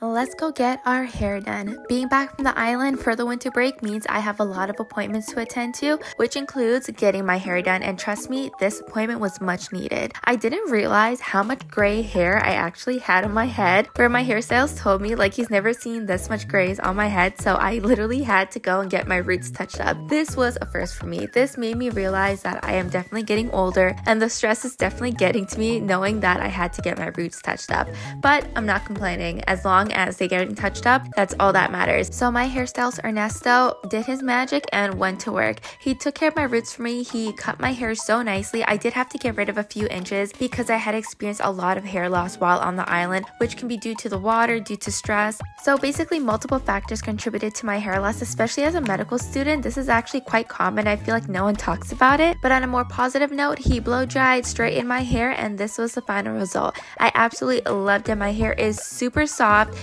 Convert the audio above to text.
I Let's go get our hair done. Being back from the island for the winter break means I have a lot of appointments to attend to, which includes getting my hair done. And trust me, this appointment was much needed. I didn't realize how much gray hair I actually had on my head, where my hairstylist told me like he's never seen this much grays on my head. So I literally had to go and get my roots touched up. This was a first for me. This made me realize that I am definitely getting older and the stress is definitely getting to me knowing that I had to get my roots touched up. But I'm not complaining as long long as they get touched up, that's all that matters. So my hairstylist Ernesto did his magic and went to work. He took care of my roots for me. He cut my hair so nicely. I did have to get rid of a few inches because I had experienced a lot of hair loss while on the island, which can be due to the water, due to stress. So basically multiple factors contributed to my hair loss, especially as a medical student. This is actually quite common. I feel like no one talks about it. But on a more positive note, he blow dried, straightened my hair, and this was the final result. I absolutely loved it. My hair is super soft